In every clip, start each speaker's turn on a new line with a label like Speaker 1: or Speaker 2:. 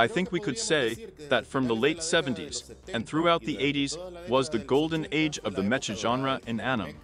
Speaker 1: I think we could say that from the late 70s and throughout the 80s was the golden age of the mecha genre in anime.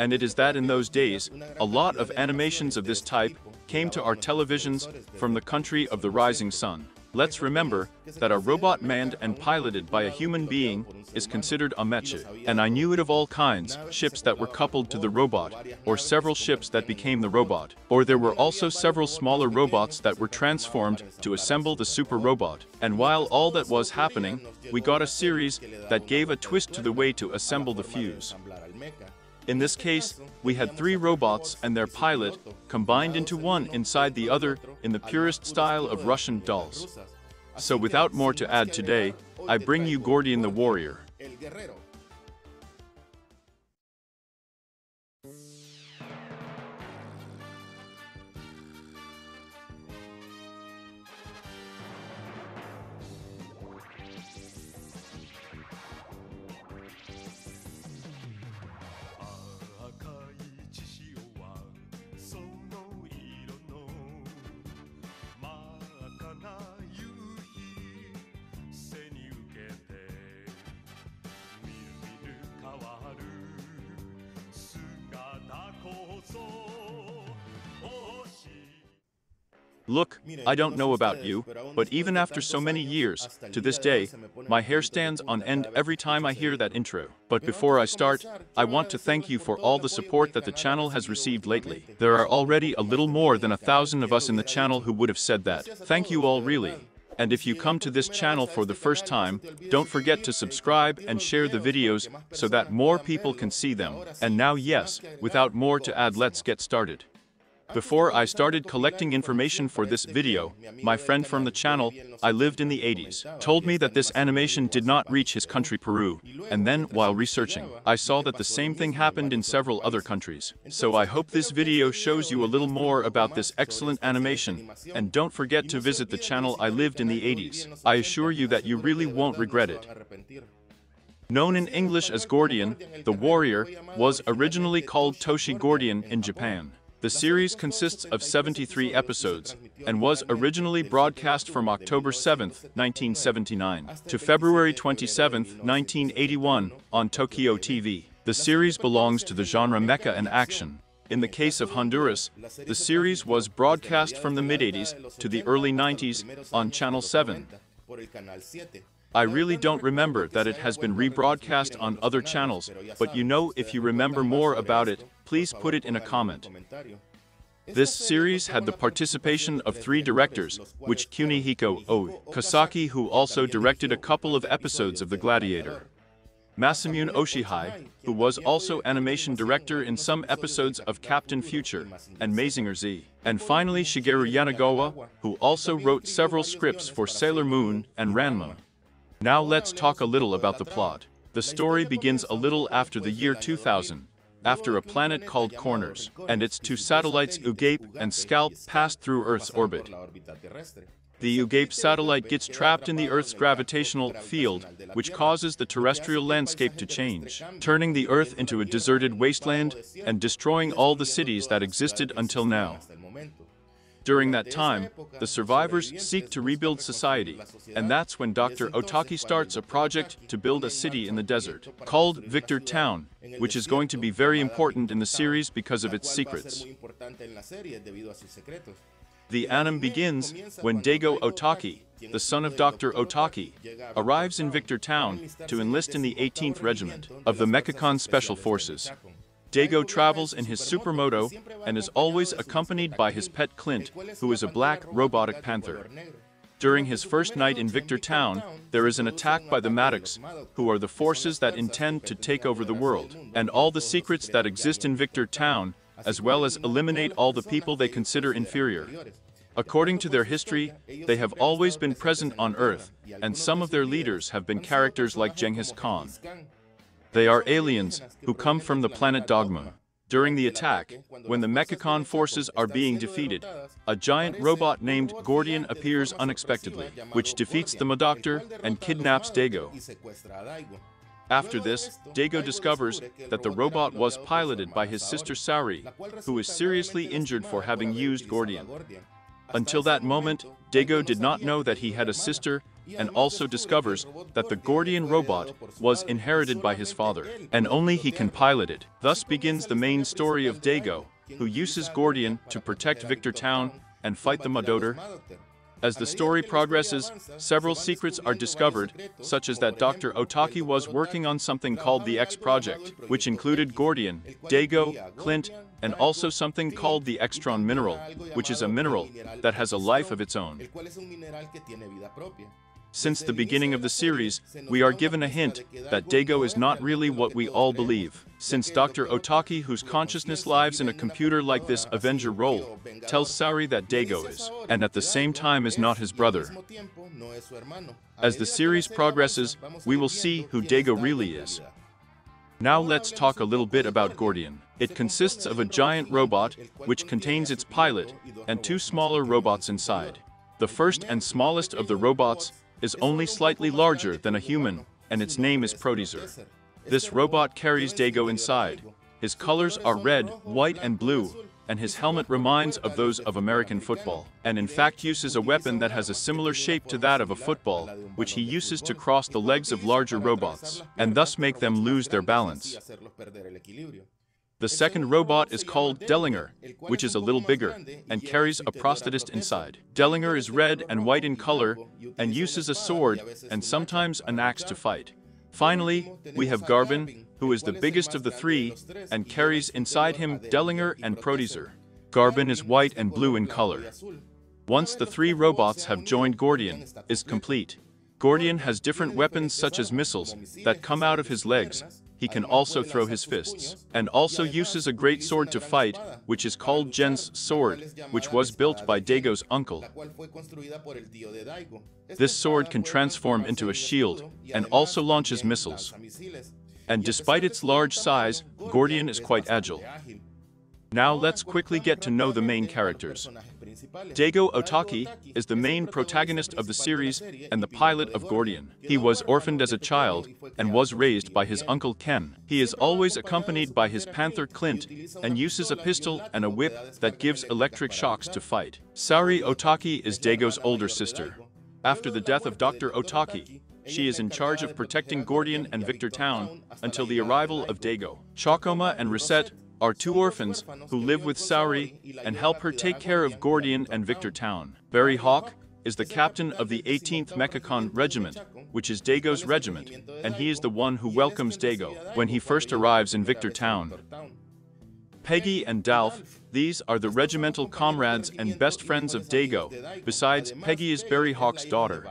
Speaker 1: And it is that in those days, a lot of animations of this type came to our televisions from the country of the rising sun. Let's remember that a robot manned and piloted by a human being is considered a mecha, and I knew it of all kinds, ships that were coupled to the robot, or several ships that became the robot, or there were also several smaller robots that were transformed to assemble the super robot. And while all that was happening, we got a series that gave a twist to the way to assemble the fuse. In this case, we had three robots and their pilot combined into one inside the other in the purest style of Russian dolls. So without more to add today, I bring you Gordian the Warrior. Look, I don't know about you, but even after so many years, to this day, my hair stands on end every time I hear that intro. But before I start, I want to thank you for all the support that the channel has received lately. There are already a little more than a thousand of us in the channel who would have said that. Thank you all really. And if you come to this channel for the first time, don't forget to subscribe and share the videos so that more people can see them. And now yes, without more to add let's get started. Before I started collecting information for this video, my friend from the channel, I lived in the 80s, told me that this animation did not reach his country Peru, and then, while researching, I saw that the same thing happened in several other countries. So I hope this video shows you a little more about this excellent animation, and don't forget to visit the channel I lived in the 80s. I assure you that you really won't regret it. Known in English as Gordian, the warrior was originally called Toshi Gordian in Japan. The series consists of 73 episodes and was originally broadcast from October 7, 1979, to February 27, 1981, on Tokyo TV. The series belongs to the genre mecha and action. In the case of Honduras, the series was broadcast from the mid-80s to the early 90s on Channel 7. I really don't remember that it has been rebroadcast on other channels, but you know if you remember more about it, please put it in a comment. This series had the participation of three directors, which Kunihiko O. Kasaki who also directed a couple of episodes of The Gladiator. Masamune Ochiai, who was also animation director in some episodes of Captain Future and Mazinger Z. And finally Shigeru Yanagawa, who also wrote several scripts for Sailor Moon and Ranma. Now let's talk a little about the plot. The story begins a little after the year 2000, after a planet called Corners, and its two satellites Ugape and Scalp passed through Earth's orbit. The Ugape satellite gets trapped in the Earth's gravitational field, which causes the terrestrial landscape to change, turning the Earth into a deserted wasteland and destroying all the cities that existed until now. During that time, the survivors seek to rebuild society, and that's when Dr. Otaki starts a project to build a city in the desert, called Victor Town, which is going to be very important in the series because of its secrets. The anime begins when Dago Otaki, the son of Dr. Otaki, arrives in Victor Town to enlist in the 18th Regiment of the Mechacon Special Forces. Daigo travels in his supermoto and is always accompanied by his pet Clint, who is a black robotic panther. During his first night in Victor Town, there is an attack by the Maddox, who are the forces that intend to take over the world, and all the secrets that exist in Victor Town, as well as eliminate all the people they consider inferior. According to their history, they have always been present on Earth, and some of their leaders have been characters like Genghis Khan. They are aliens who come from the planet Dogma. During the attack, when the Mechacon forces are being defeated, a giant robot named Gordian appears unexpectedly, which defeats the Madocter and kidnaps Dago. After this, Dago discovers that the robot was piloted by his sister Saori, who is seriously injured for having used Gordian. Until that moment, Dago did not know that he had a sister and also discovers that the Gordian robot was inherited by his father, and only he can pilot it. Thus begins the main story of Dago, who uses Gordian to protect Victor Town and fight the Madocter. As the story progresses, several secrets are discovered, such as that Dr. Otaki was working on something called the X Project, which included Gordian, Dago, Clint, and also something called the Extron mineral, which is a mineral that has a life of its own. Since the beginning of the series, we are given a hint that Dago is not really what we all believe. Since Dr. Otaki, whose consciousness lives in a computer like this Avenger role, tells Saori that Dago is, and at the same time is not his brother. As the series progresses, we will see who Dago really is. Now let's talk a little bit about Gordian. It consists of a giant robot, which contains its pilot, and two smaller robots inside. The first and smallest of the robots is only slightly larger than a human, and its name is Proteaser. This robot carries Dago inside. His colors are red, white, and blue, and his helmet reminds of those of American football, and in fact uses a weapon that has a similar shape to that of a football, which he uses to cross the legs of larger robots, and thus make them lose their balance. The second robot is called Dellinger, which is a little bigger, and carries a Proteaser inside. Dellinger is red and white in color, and uses a sword and sometimes an axe to fight. Finally, we have Garbin, who is the biggest of the three, and carries inside him Dellinger and Proteaser. Garbin is white and blue in color. Once the three robots have joined Gordian, is complete. Gordian has different weapons such as missiles that come out of his legs, he can also throw his fists, and also uses a great sword to fight, which is called Gen's sword, which was built by Dago's uncle. This sword can transform into a shield, and also launches missiles. And despite its large size, Gordian is quite agile. Now let's quickly get to know the main characters. Dago Otaki is the main protagonist of the series and the pilot of Gordian. He was orphaned as a child and was raised by his uncle Ken. He is always accompanied by his panther Clint and uses a pistol and a whip that gives electric shocks to fight. Saori Otaki is Dago's older sister. After the death of Dr. Otaki, she is in charge of protecting Gordian and Victor Town until the arrival of Dago. Chakoma and Reset are two orphans who live with Saori and help her take care of Gordian and Victor Town. Barry Hawk is the captain of the 18th Mechacon Regiment, which is Dago's regiment, and he is the one who welcomes Dago when he first arrives in Victor Town. Peggy and Dalf, these are the regimental comrades and best friends of Dago. Besides, Peggy is Barry Hawk's daughter.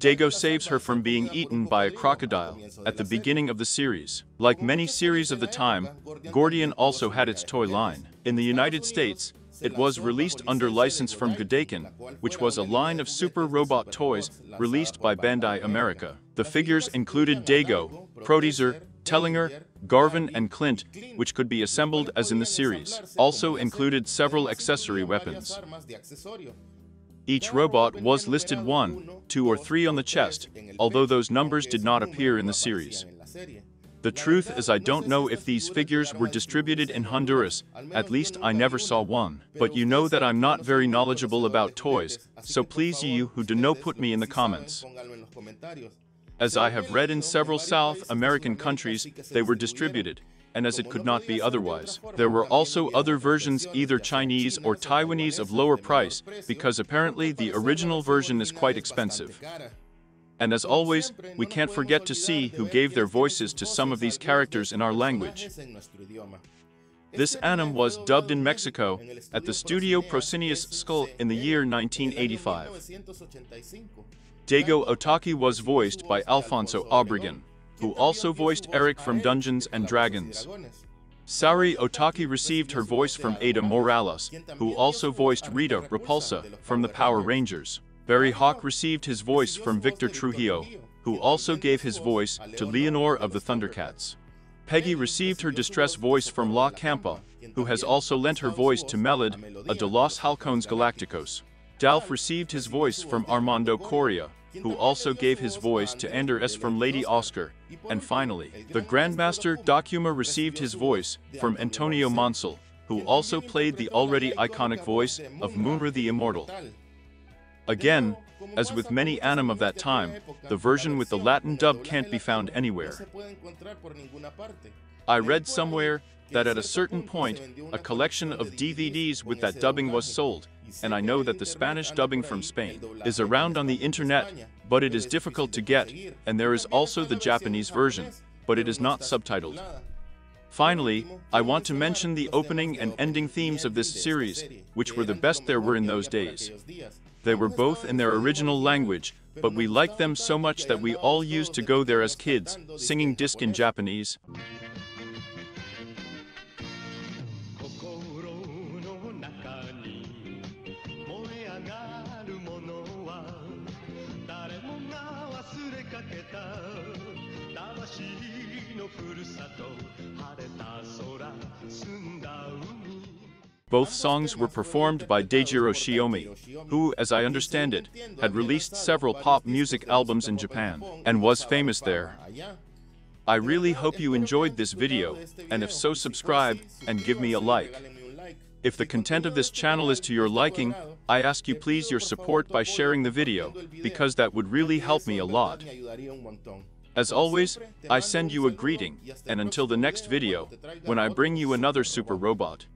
Speaker 1: Dago saves her from being eaten by a crocodile at the beginning of the series. Like many series of the time, Gordian also had its toy line. In the United States, it was released under license from Godaikin, which was a line of super robot toys released by Bandai America. The figures included Dago, Proteaser, Dellinger, Garbin, and Clint, which could be assembled as in the series. Also included several accessory weapons. Each robot was listed 1, 2 or 3 on the chest, although those numbers did not appear in the series. The truth is I don't know if these figures were distributed in Honduras, at least I never saw one. But you know that I'm not very knowledgeable about toys, so please you who do know put me in the comments. As I have read in several South American countries, they were distributed, and as it could not be otherwise. There were also other versions either Chinese or Taiwanese of lower price, because apparently the original version is quite expensive. And as always, we can't forget to see who gave their voices to some of these characters in our language. This anime was dubbed in Mexico at the Studio Proxenius Skull in the year 1985. Dago Otaki was voiced by Alfonso Obregon who also voiced Eric from Dungeons and Dragons. Saori Otaki received her voice from Ada Morales, who also voiced Rita Repulsa from the Power Rangers. Barry Hawk received his voice from Victor Trujillo, who also gave his voice to Leono of the Thundercats. Peggy received her distress voice from La Campa, who has also lent her voice to Melodía de los Halcones Galacticos. Dalf received his voice from Armando Coria, who also gave his voice to Ender S. from Lady Oscar. And finally, the Grandmaster Dakuma received his voice from Antonio Monsell, who also played the already iconic voice of Munra the Immortal. Again, as with many anime of that time, the version with the Latin dub can't be found anywhere. I read somewhere that at a certain point, a collection of DVDs with that dubbing was sold, and I know that the Spanish dubbing from Spain is around on the internet, but it is difficult to get, and there is also the Japanese version, but it is not subtitled. Finally, I want to mention the opening and ending themes of this series, which were the best there were in those days. They were both in their original language, but we liked them so much that we all used to go there as kids, singing disc in Japanese. Both songs were performed by Deijiro Shiomi, who, as I understand it, had released several pop music albums in Japan and was famous there. I really hope you enjoyed this video, and if so subscribe and give me a like. If the content of this channel is to your liking, I ask you please your support by sharing the video, because that would really help me a lot. As always, I send you a greeting, and until the next video, when I bring you another super robot.